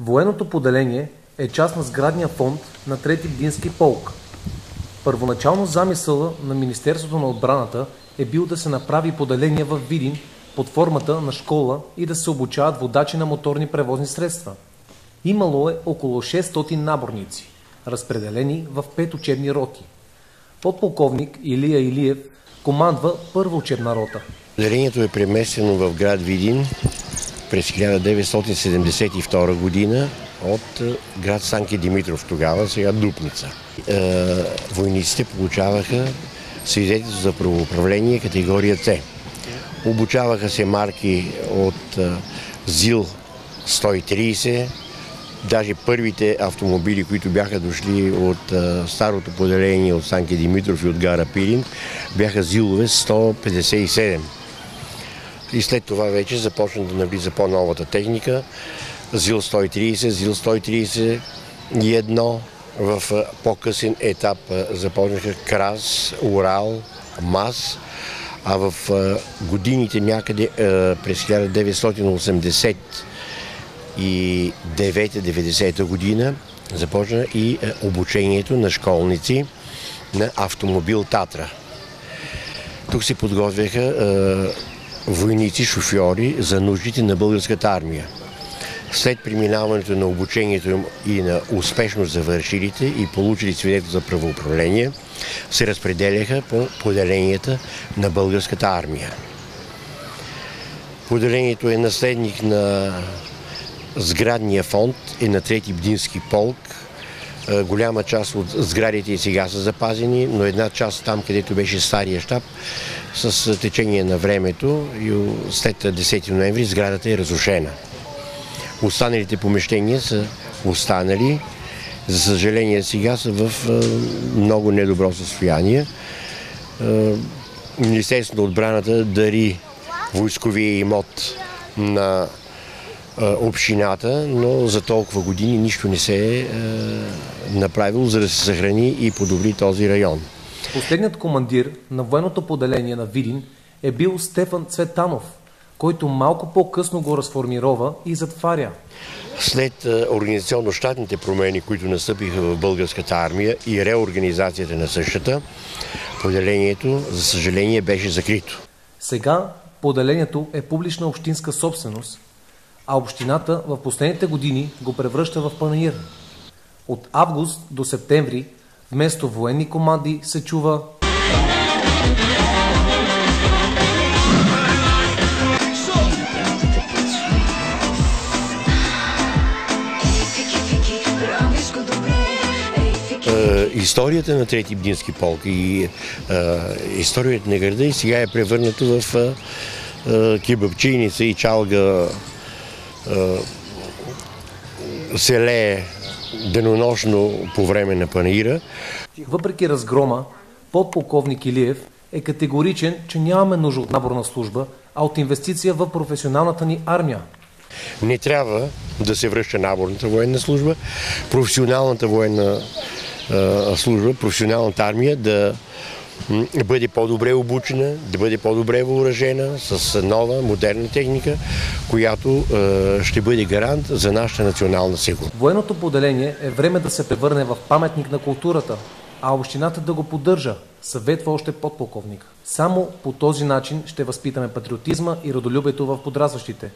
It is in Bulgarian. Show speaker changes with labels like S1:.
S1: Военното поделение е част на сградния фонд на 3-ти Бдински полк. Първоначално замисъла на Министерството на отбраната е бил да се направи поделение в Видин под формата на школа и да се обучават водачи на моторни превозни средства. Имало е около 600 наборници, разпределени в 5 учебни роти. Подполковник Илия Илиев командва първа учебна рота.
S2: Поделението е преместено в град Видин през 1972 година от е, град Санки Димитров тогава, сега Дупница. Е, войниците получаваха свидетелство за правоуправление категория С. Обучаваха се марки от е, ЗИЛ 130, даже първите автомобили, които бяха дошли от старото поделение от Санки Димитров и от Гара Пирин, бяха ЗИЛове 157. И след това вече започна да навлиза по-новата техника. ЗИЛ 130, ЗИЛ 130 и едно в по-късен етап започнаха КРАС, Урал, МАС, а в годините някъде през 1980 и 90 година започна и обучението на школници на автомобил Татра. Тук се подготвяха войници, шофьори за нуждите на българската армия. След преминаването на обучението им и на успешно завършилите и получили свидетел за правоуправление, се разпределяха по поделенията на българската армия. Поделението е наследник на сградния фонд и на трети Бдински полк. Голяма част от сградите и сега са запазени, но една част там, където беше стария щаб, с течение на времето и след 10 ноември сградата е разрушена. Останалите помещения са останали. За съжаление сега са в много недобро състояние. Министерството на отбраната дари войсковия имот на общината, но за толкова години нищо не се е направило, за да се съхрани и подобри този район.
S1: Последният командир на военното поделение на Видин е бил Стефан Цветанов, който малко по-късно го разформирова и затваря.
S2: След организационно-щатните промени, които настъпиха в българската армия и реорганизацията на същата, поделението, за съжаление, беше закрито.
S1: Сега поделението е публична общинска собственост, а общината в последните години го превръща в панаир. От август до септември Вместо военни команди се чува
S2: историята на Трети Бдински полк и а, историята на града и сега е превърнато в а, а, кибапчийница и чалга а, селе денонощно по време на панаира.
S1: Въпреки разгрома, подполковник Илиев е категоричен, че нямаме нужда от наборна служба, а от инвестиция в професионалната ни армия.
S2: Не трябва да се връща наборната военна служба, професионалната военна служба, професионалната армия да да бъде по-добре обучена, да бъде по-добре въоръжена с нова, модерна техника, която е, ще бъде гарант за нашата национална сигурност.
S1: Военното поделение е време да се превърне в паметник на културата, а общината да го поддържа, съветва още подполковник. Само по този начин ще възпитаме патриотизма и родолюбието в подразващите.